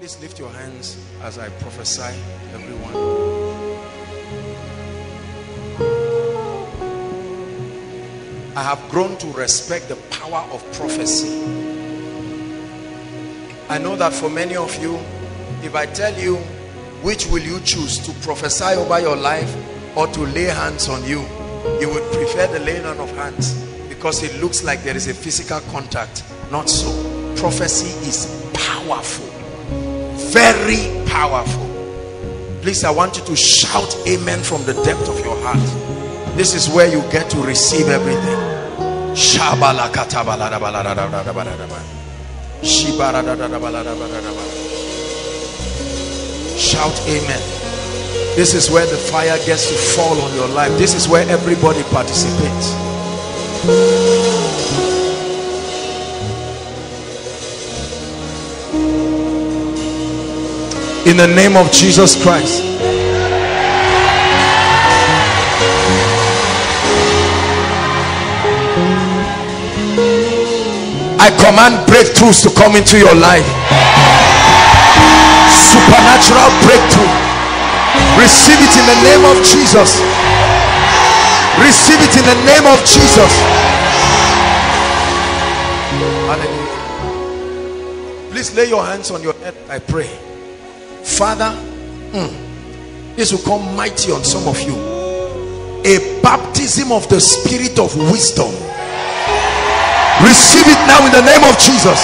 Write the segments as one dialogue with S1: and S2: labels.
S1: Please lift your hands as I prophesy, everyone. I have grown to respect the power of prophecy. I know that for many of you, if I tell you which will you choose to prophesy over your life or to lay hands on you, you would prefer the laying on of hands because it looks like there is a physical contact. Not so. Prophecy is powerful. Very powerful. Please, I want you to shout amen from the depth of your heart. This is where you get to receive everything. Shout amen. This is where the fire gets to fall on your life. This is where everybody participates. In the name of Jesus Christ. I command breakthroughs to come into your life. Supernatural breakthrough. Receive it in the name of Jesus. Receive it in the name of Jesus. Hallelujah. Please lay your hands on your head. I pray. Father, mm, this will come mighty on some of you. A baptism of the spirit of wisdom. Receive it now in the name of jesus.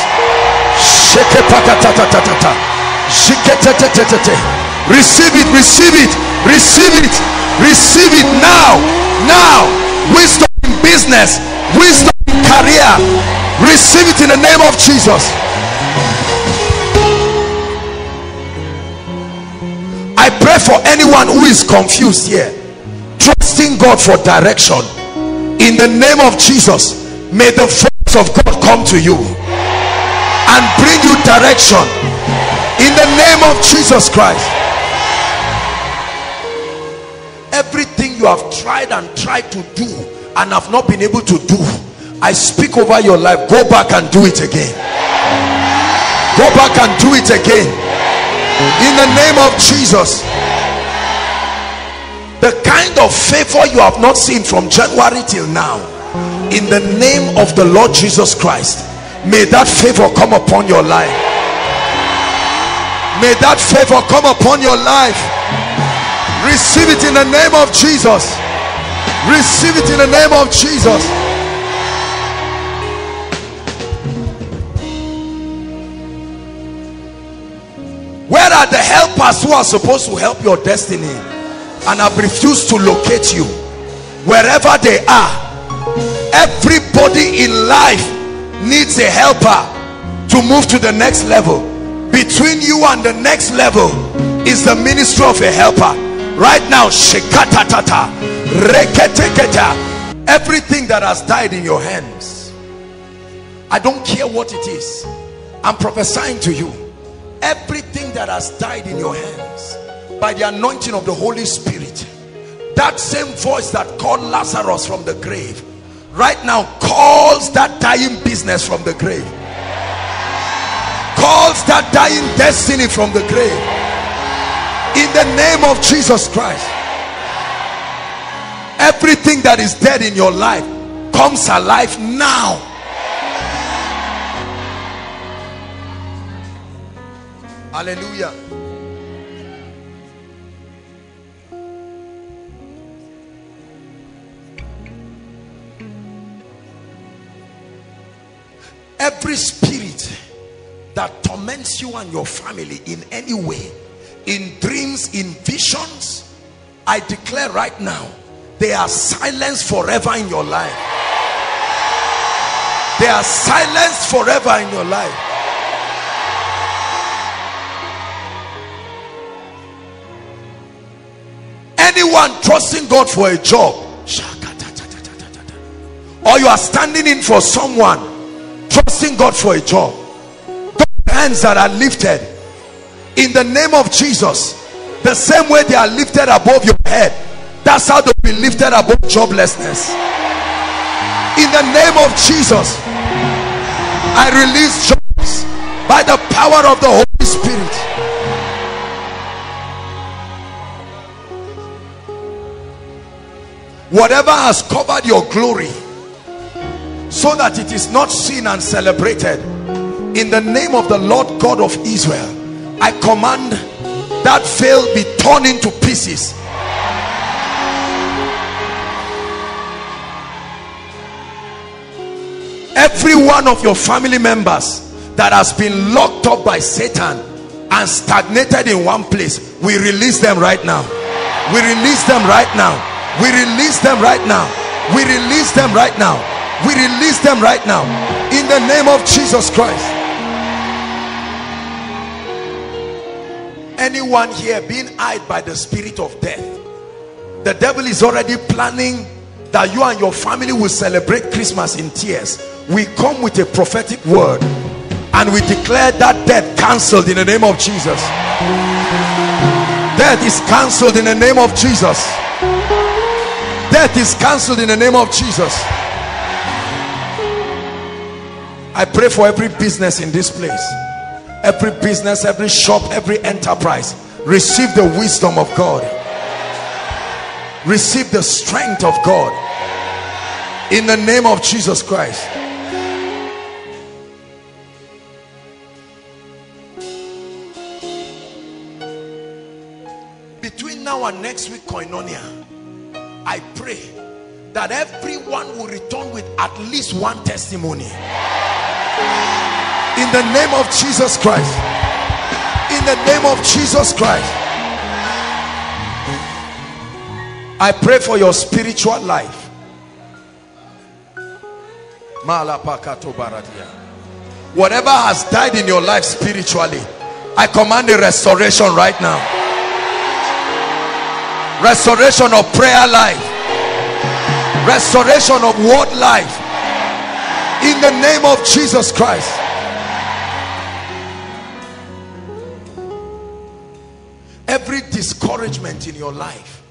S1: Receive it receive it receive it receive it now now. Wisdom in business wisdom in career. Receive it in the name of jesus pray for anyone who is confused here trusting god for direction in the name of jesus may the force of God come to you and bring you direction. In the name of Jesus Christ. Everything you have tried and tried to do and have not been able to do I speak over your life. Go back and do it again. Go back and do it again. In the name of Jesus the kind of favor you have not seen from January till now in the name of the Lord Jesus Christ may that favor come upon your life. May that favor come upon your life. Receive it in the name of Jesus. Receive it in the name of Jesus. Where are the helpers who are supposed to help your destiny and have refused to locate you. Wherever they are everybody in life needs a helper to move to the next level. Between you and the next level is the ministry of a helper. Right now everything that has died in your hands i don't care what it is i'm prophesying to you. Everything that has died in your hands by the anointing of the holy spirit. That same voice that called lazarus from the grave right now calls that dying business from the grave. Calls that dying destiny from the grave. In the name of Jesus Christ everything that is dead in your life comes alive now. Hallelujah every spirit that torments you and your family in any way in dreams in visions i declare right now they are silenced forever in your life. They are silenced forever in your life. Anyone trusting god for a job or you are standing in for someone trusting God for a job. Those hands that are lifted. In the name of Jesus. The same way they are lifted above your head. That's how they'll be lifted above joblessness. In the name of Jesus. I release jobs by the power of the Holy Spirit. Whatever has covered your glory so that it is not seen and celebrated. In the name of the Lord God of Israel I command that veil be torn into pieces. Every one of your family members that has been locked up by Satan and stagnated in one place we release them right now. We release them right now. We release them right now. We release them right now we release them right now. In the name of Jesus Christ. Anyone here being eyed by the spirit of death? The devil is already planning that you and your family will celebrate Christmas in tears. We come with a prophetic word and we declare that death cancelled in the name of Jesus. Death is cancelled in the name of Jesus. Death is cancelled in the name of Jesus I pray for every business in this place every business every shop every enterprise. Receive the wisdom of God. Receive the strength of God. In the name of Jesus Christ. Between now and next week koinonia I pray that everyone will return with at least one testimony in the name of Jesus Christ. In the name of Jesus Christ. I pray for your spiritual life. Whatever has died in your life spiritually I command a restoration right now. Restoration of prayer life. Restoration of word life in the name of Jesus Christ. Every discouragement in your life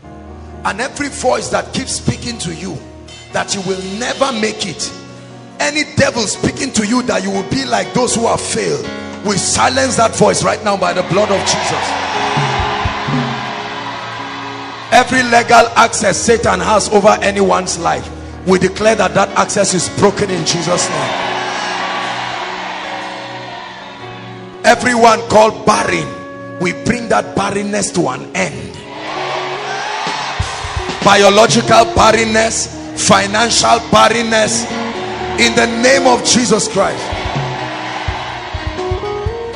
S1: and every voice that keeps speaking to you that you will never make it any devil speaking to you that you will be like those who have failed we silence that voice right now by the blood of Jesus. Every legal access Satan has over anyone's life we declare that that access is broken in Jesus name. Everyone called barren we bring that barrenness to an end. Biological barrenness financial barrenness in the name of Jesus Christ.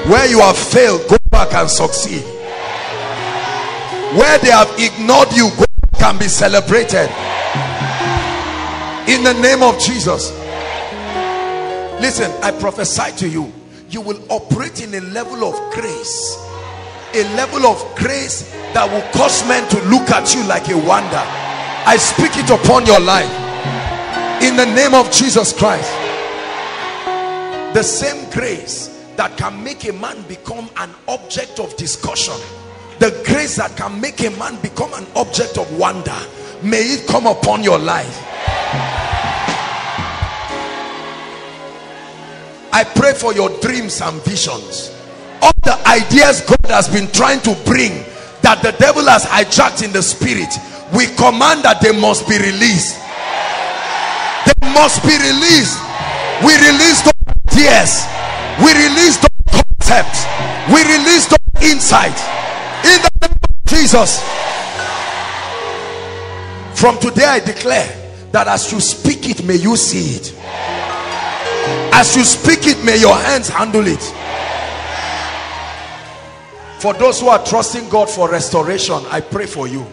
S1: Where you have failed go back and succeed. Where they have ignored you go back and be celebrated in the name of Jesus. Listen I prophesy to you. You will operate in a level of grace. A level of grace that will cause men to look at you like a wonder. I speak it upon your life. In the name of Jesus Christ. The same grace that can make a man become an object of discussion. The grace that can make a man become an object of wonder. May it come upon your life I pray for your dreams and visions. All the ideas God has been trying to bring that the devil has hijacked in the spirit we command that they must be released. They must be released. We release those ideas. We release those concepts. We release those insights. In the name of Jesus. From today I declare that as you speak it may you see it as you speak it may your hands handle it. For those who are trusting God for restoration I pray for you.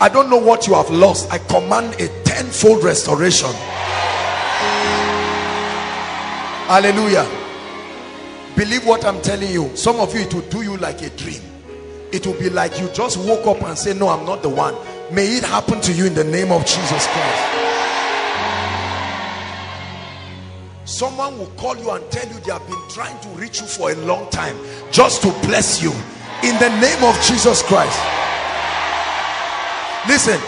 S1: I don't know what you have lost. I command a tenfold restoration. Hallelujah. Believe what I'm telling you. Some of you it will do you like a dream. It will be like you just woke up and say no I'm not the one. May it happen to you in the name of Jesus Christ someone will call you and tell you they have been trying to reach you for a long time just to bless you. In the name of Jesus Christ. Listen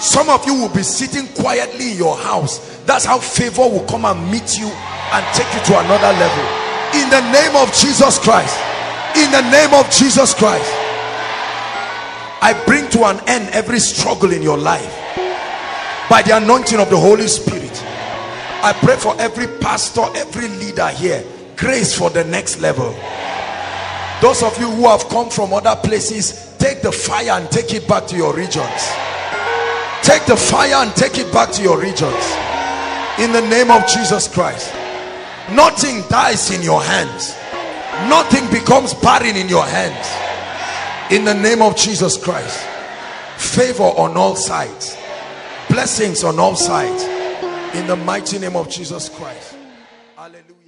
S1: some of you will be sitting quietly in your house. That's how favor will come and meet you and take you to another level. In the name of Jesus Christ. In the name of Jesus Christ. I bring to an end every struggle in your life by the anointing of the Holy Spirit. I pray for every pastor, every leader here, grace for the next level. Those of you who have come from other places, take the fire and take it back to your regions. Take the fire and take it back to your regions. In the name of Jesus Christ. Nothing dies in your hands. Nothing becomes barren in your hands. In the name of Jesus Christ. Favor on all sides blessings on all sides in the mighty name of Jesus Christ. Hallelujah.